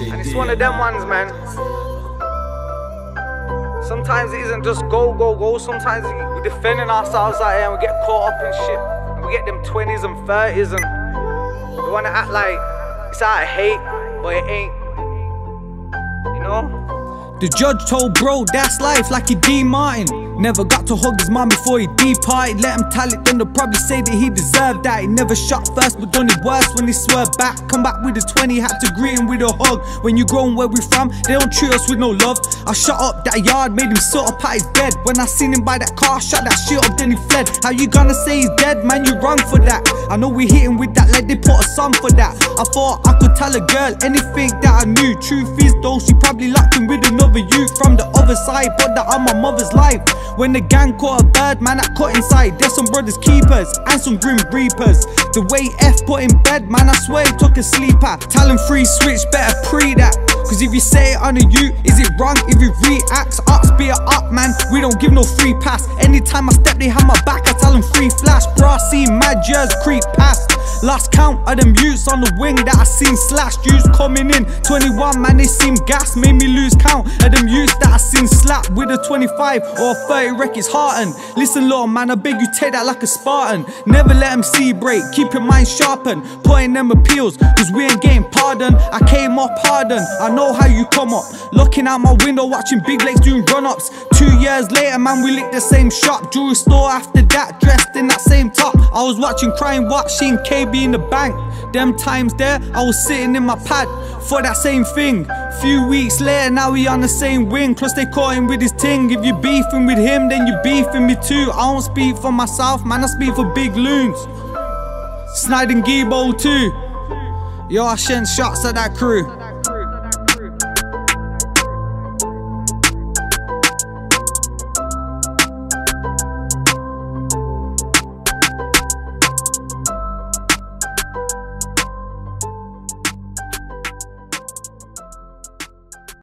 And it's one of them ones, man. Sometimes it isn't just go, go, go. Sometimes we're defending ourselves out here and we get caught up in shit. And we get them 20s and 30s and we wanna act like it's out of hate, but it ain't. You know? The judge told bro that's life like he D Martin. Never got to hug his mom before he departed. Let him tell it, then they'll probably say that he deserved that. He never shot first, but done it worse when he swerved back. Come back with a 20, had to greet him with a hug. When you grown where we from, they don't treat us with no love. I shut up that yard, made him sit up at his bed. When I seen him by that car, shut that shit up, then he fled. How you gonna say he's dead, man? You wrong for that. I know we hit him with that, they put a song for that. I thought I could tell a girl anything that I knew. Truth is, though, she probably locked him with another youth from the other side. but that on my mother's life. When the gang caught a bird, man, I caught inside. There's some brothers keepers and some grim reapers. The way F put in bed, man, I swear he took a sleeper. Tell him free switch, better pre that. Cause if you say it on a you, is it wrong if you reacts? Ops be a up, man, we don't give no free pass. Anytime I step, they have my back, I tell them free flash. Bro, see mad years creep past. Last count of them youths on the wing that I seen slash. Youths coming in, 21 man, they seem gas, made me lose count of them youths that I seen slap with a 25 or 30 wreck is heartened. Listen, Lord, man, I beg you take that like a Spartan. Never let them see break, keep your mind sharpened. Putting them appeals, cause we ain't getting pardon. I came up hardened, I know how you come up. Looking out my window, watching big legs doing run ups. Two years later, man, we licked the same shop. Jewelry store after that, dressed in that same top. I was watching Crime Watch, seeing KB in the bank. Them times there, I was sitting in my pad for that same thing. Few weeks later, now we on the same wing. Plus they caught him with his ting. If you beefing with him, then you beefing me too. I don't speak for myself, man, I speak for big loons. Snide and Gibo too. Yo, I sent shots at that crew.